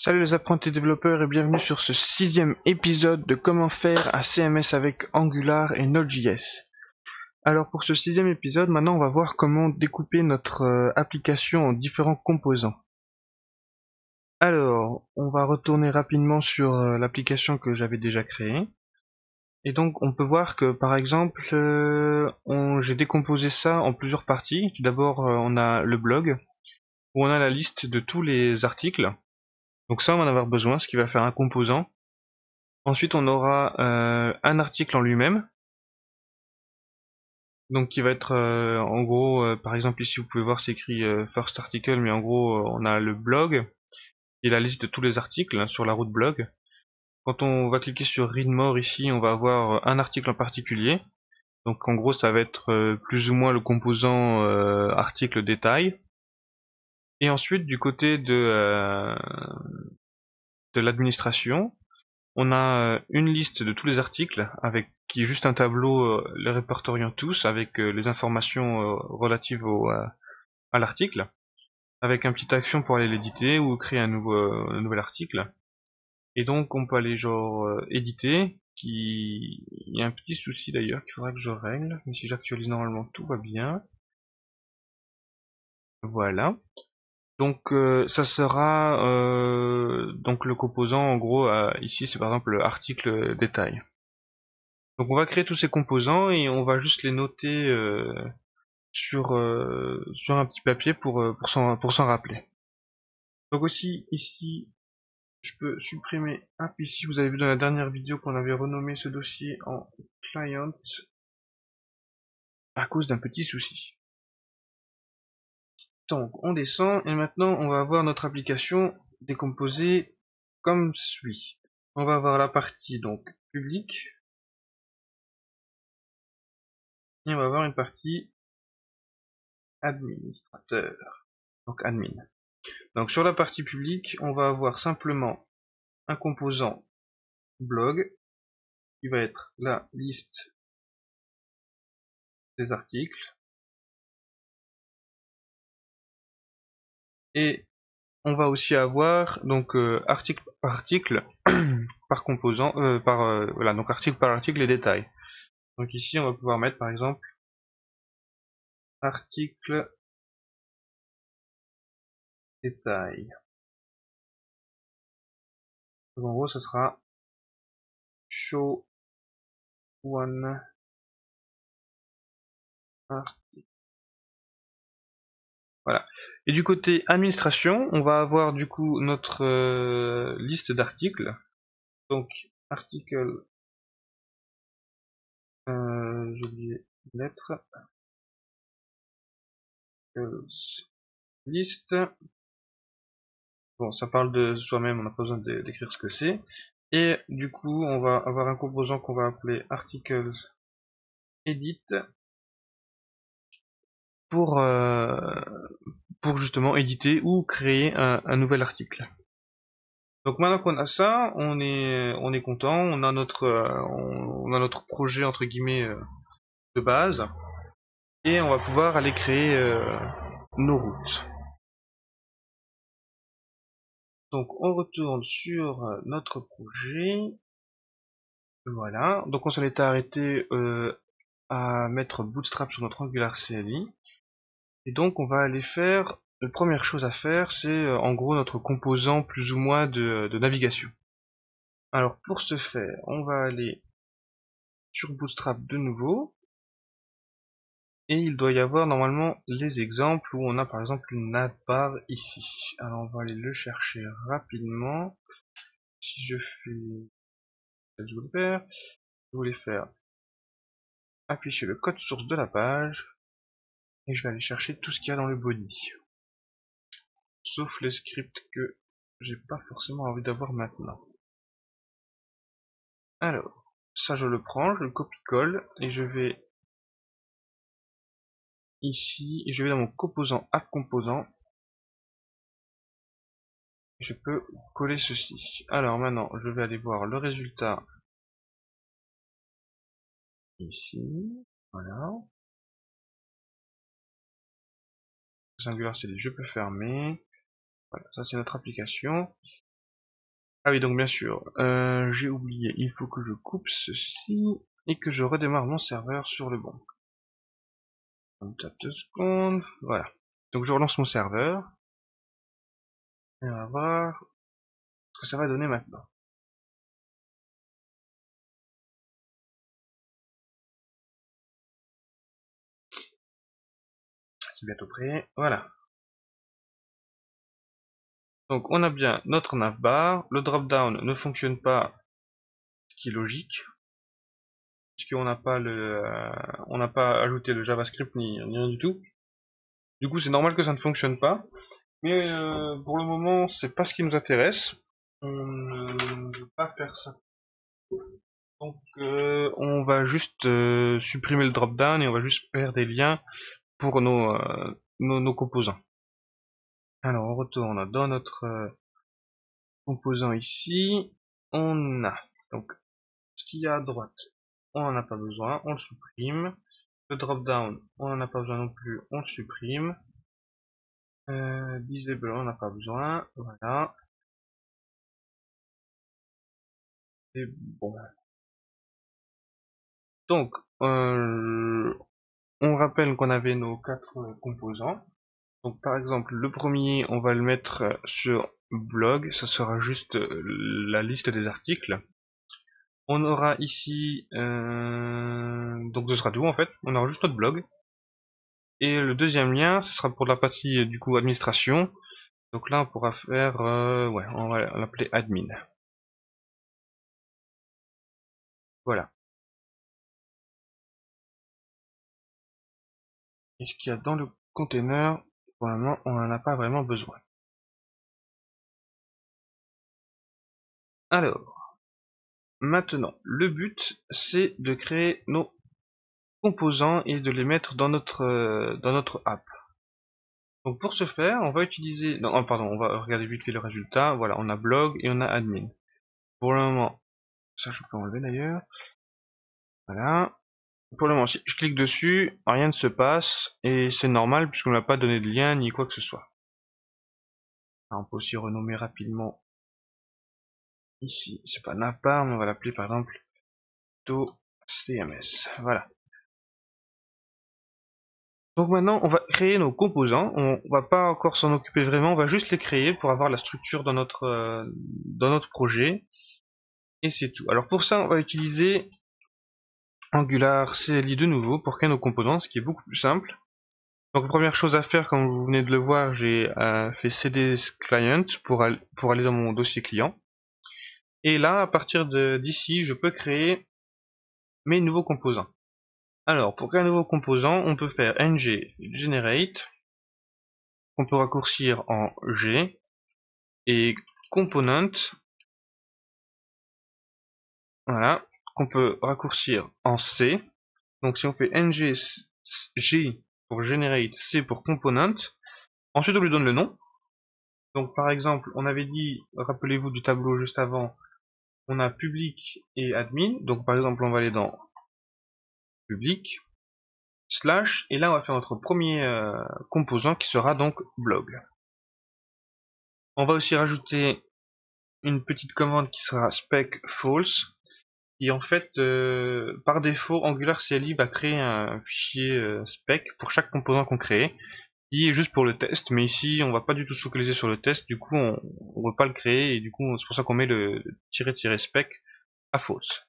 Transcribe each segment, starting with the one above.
Salut les apprentis développeurs et bienvenue sur ce sixième épisode de comment faire un CMS avec Angular et Node.js. Alors pour ce sixième épisode, maintenant on va voir comment découper notre euh, application en différents composants. Alors, on va retourner rapidement sur euh, l'application que j'avais déjà créée. Et donc on peut voir que par exemple, euh, j'ai décomposé ça en plusieurs parties. Tout d'abord on a le blog, où on a la liste de tous les articles. Donc ça, on va en avoir besoin, ce qui va faire un composant. Ensuite, on aura euh, un article en lui-même. Donc qui va être euh, en gros, euh, par exemple ici vous pouvez voir c'est écrit first article, mais en gros on a le blog et la liste de tous les articles hein, sur la route blog. Quand on va cliquer sur read more ici, on va avoir un article en particulier. Donc en gros ça va être plus ou moins le composant article détail. Et ensuite, du côté de, euh, de l'administration, on a euh, une liste de tous les articles avec qui est juste un tableau euh, les répertoriant tous avec les informations relatives au, à l'article avec un petit action pour aller l'éditer ou créer un nouveau un nouvel article. Et donc on peut aller genre éditer qui il y a un petit souci d'ailleurs qu'il faudra que je règle mais si j'actualise normalement tout va bien. Voilà donc euh, ça sera euh, donc le composant en gros euh, ici c'est par exemple le article détail. Donc on va créer tous ces composants et on va juste les noter sur sur un petit papier pour pour s'en pour s'en rappeler. Donc aussi ici je peux supprimer un ici vous avez vu dans la dernière vidéo qu'on avait renommé ce dossier en client à cause d'un petit souci. Donc on descend et maintenant on va avoir notre application décomposée comme suit. On va avoir la partie donc publique et on va avoir une partie administrateur, donc admin. Donc sur la partie publique, on va avoir simplement un composant blog qui va être la liste des articles On va aussi avoir donc euh, article par article par composant euh, par euh, voilà donc article par article les détails. Donc ici on va pouvoir mettre par exemple article détail. en gros ce sera show one article. Et du côté administration, on va avoir du coup notre euh, liste d'articles. Donc, article, euh, j'ai oublié lettre, liste. Bon, ça parle de soi-même, on n'a pas besoin d'écrire ce que c'est. Et du coup, on va avoir un composant qu'on va appeler articles edit pour, euh, pour justement éditer ou créer un, nouvel article. Donc maintenant qu'on a ça, on est, on est content, on a notre, euh, on, a notre projet entre guillemets euh, de base et on va pouvoir aller créer nos routes. Donc on retourne sur notre projet. Voilà. Donc on s'en était arrêté à mettre Bootstrap sur notre Angular CLI. Et donc on va aller faire, la première chose à faire, c'est euh, en gros notre composant plus ou moins de, navigation. Alors pour ce faire, on va aller sur Bootstrap de nouveau. Et il doit y avoir normalement les exemples où on a par exemple une navbar ici. Alors on va aller le chercher rapidement. Si je fais je voulais je voulais faire afficher le code source de la page et je vais aller chercher tout ce qu'il y a dans le body. Sauf les scripts que j'ai pas forcément envie d'avoir maintenant. Alors, ça je le prends, je le copie-colle et je vais ici et je vais dans mon composant app composant. Je peux coller ceci. Alors maintenant, je vais aller voir le résultat ici. Voilà. Singular, c'est je peux fermer. Voilà, ça c'est notre application. Ah oui, donc bien sûr, euh, j'ai oublié, il faut que je coupe ceci et que je redémarre mon serveur sur le bon. Deux secondes, voilà. Donc je relance mon serveur. Et on va voir ce que ça va donner maintenant. Bientôt prêt. Voilà. Donc on a bien notre navbar, le drop-down ne fonctionne pas, ce qui est logique, puisqu'on n'a pas le, euh, on n'a pas ajouté le JavaScript ni, rien du tout. Du coup c'est normal que ça ne fonctionne pas, mais euh, pour le moment c'est pas ce qui nous intéresse. On ne veut pas faire ça. Donc euh, on va juste supprimer le drop-down et on va juste faire des liens pour nos, nos composants. Alors on retourne dans notre euh, composant ici. On a donc ce qu'il y a à droite, on n'en a pas besoin, on le supprime. Le drop down, on n'en a pas besoin non plus, on le supprime. Euh, disable, on n'en a pas besoin, voilà. C'est bon. Donc, euh, on rappelle qu'on avait nos quatre composants. Donc par exemple, le premier, on va le mettre sur blog, ça sera juste euh, la liste des articles. On aura ici, euh, donc ce sera tout en fait, on aura juste notre blog. Et le deuxième lien, ce sera pour la partie du coup administration. Donc là, on pourra faire, euh, ouais, on va l'appeler admin. Voilà. Et ce qu'il y a dans le container, pour le moment, on n'en a pas vraiment besoin. Alors, maintenant, le but, c'est de créer nos composants et de les mettre dans notre, euh, dans notre app. Donc pour ce faire, on va utiliser... Non, oh, pardon, on va regarder vite fait le résultat. Voilà, on a blog et on a admin. Pour le moment, ça je peux enlever d'ailleurs. Voilà. Pour le moment, si je clique dessus, rien ne se passe, et c'est normal puisqu'on n'a pas donné de lien ni quoi que ce soit. on peut aussi renommer rapidement ici, c'est pas Napar, mais on va l'appeler par exemple To CMS. Voilà. Donc maintenant, on va créer nos composants. On va pas encore s'en occuper vraiment, on va juste les créer pour avoir la structure dans notre, euh, dans notre projet. Et c'est tout. Alors pour ça, on va utiliser Angular CLI de nouveau pour créer nos composants, ce qui est beaucoup plus simple. Donc première chose à faire, comme vous venez de le voir, j'ai euh, fait cd client pour, pour aller dans mon dossier client. Et là, à partir d'ici, je peux créer mes nouveaux composants. Alors, pour créer un nouveau composant, on peut faire ng generate, qu'on peut raccourcir en g, et component, voilà, qu'on peut raccourcir en C. Donc si on fait ng g pour generate, c pour component, ensuite on lui donne le nom. Donc par exemple, on avait dit, rappelez-vous du tableau juste avant, on a public et admin. Donc par exemple, on va aller dans public, slash, et là on va faire notre premier euh, composant qui sera donc blog. On va aussi rajouter une petite commande qui sera spec false et en fait, euh, par défaut, Angular CLI va créer un fichier euh, spec pour chaque composant qu'on crée, qui est juste pour le test, mais ici on va pas du tout se focaliser sur le test, du coup on ne veut pas le créer, et du coup c'est pour ça qu'on met le tiret-spec à false.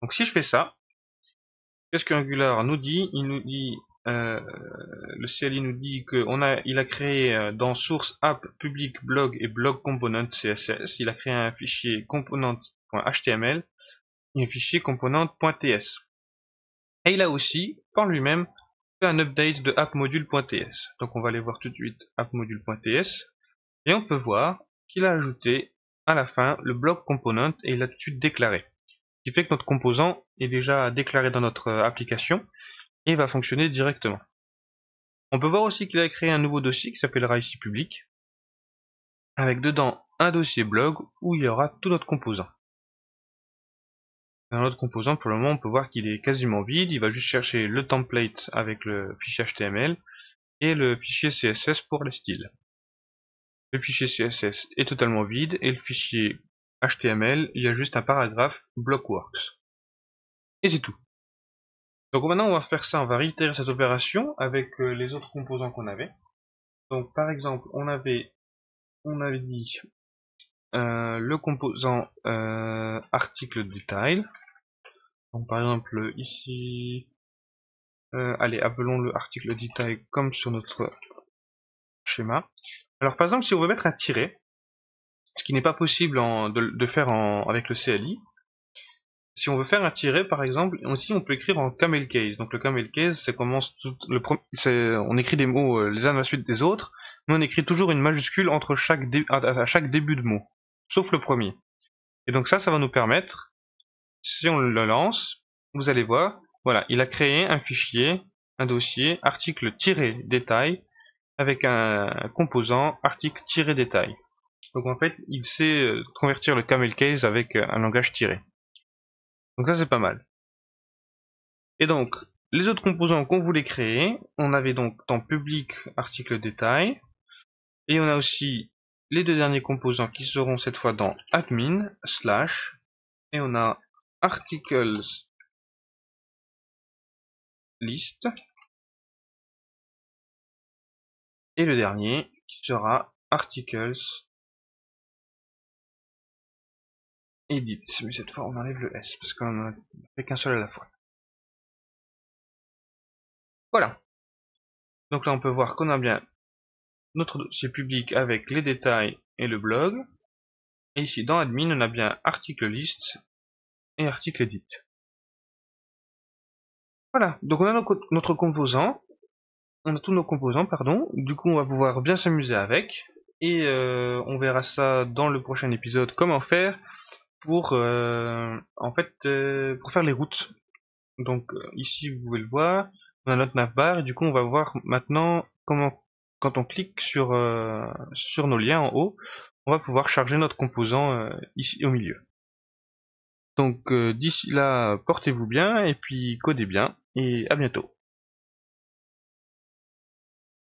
Donc si je fais ça, qu'est-ce que Angular nous dit? Il nous dit, euh, le CLI nous dit qu'on a, il a créé dans source app public blog et blog component CSS, il a créé un fichier component.html un fichier component.ts. Et il a aussi, par lui-même, fait un update de appmodule.ts. Donc on va aller voir tout de suite appmodule.ts. Et on peut voir qu'il a ajouté à la fin le bloc component et il l'a tout déclaré. Ce qui fait que notre composant est déjà déclaré dans notre application et va fonctionner directement. On peut voir aussi qu'il a créé un nouveau dossier qui s'appellera ici public, avec dedans un dossier blog où il y aura tout notre composant. Dans l'autre composant, pour le moment, on peut voir qu'il est quasiment vide. Il va juste chercher le template avec le fichier HTML et le fichier CSS pour le style. Le fichier CSS est totalement vide et le fichier HTML, il y a juste un paragraphe Blockworks. Et c'est tout. Donc maintenant on va faire ça, on va réitérer cette opération avec euh, les autres composants qu'on avait. Donc par exemple, on avait on avait dit euh, le composant euh, article détail. Donc par exemple ici, allez appelons-le article détail comme sur notre schéma. Alors par exemple si on veut mettre un tiret, ce qui n'est pas possible de, faire avec le CLI, si on veut faire un tiret, par exemple, aussi on peut écrire en camel case. Donc le camel case, c'est commence tout, le, on écrit des mots euh, les uns à la suite des autres, mais on écrit toujours une majuscule entre chaque à, chaque début de mot, sauf le premier. Et donc ça, ça va nous permettre, si on le lance, vous allez voir, voilà, il a créé un fichier, un dossier, article-détail, avec un composant article-détail. Donc en fait, il sait euh, convertir le camel case avec euh, un langage tiré. Donc ça c'est pas mal. Et donc, les autres composants qu'on voulait créer, on avait donc dans public article détail, et on a aussi les deux derniers composants qui seront cette fois dans admin, slash, et on a articles list, et le dernier qui sera articles Edit, mais cette fois on enlève le S parce qu'on n'en a fait qu'un seul à la fois. Voilà. Donc là on peut voir qu'on a bien notre dossier public avec les détails et le blog. Et ici dans admin on a bien article list et article edit. Voilà, donc on a notre composant, on a tous nos composants, pardon, du coup on va pouvoir bien s'amuser avec, et euh, on verra ça dans le prochain épisode, comment faire pour euh, en fait euh, pour faire les routes. Donc ici vous pouvez le voir, on a notre navbar et du coup on va voir maintenant comment quand on clique sur sur nos liens en haut, on va pouvoir charger notre composant ici au milieu. Donc d'ici là, portez-vous bien et puis codez bien et à bientôt.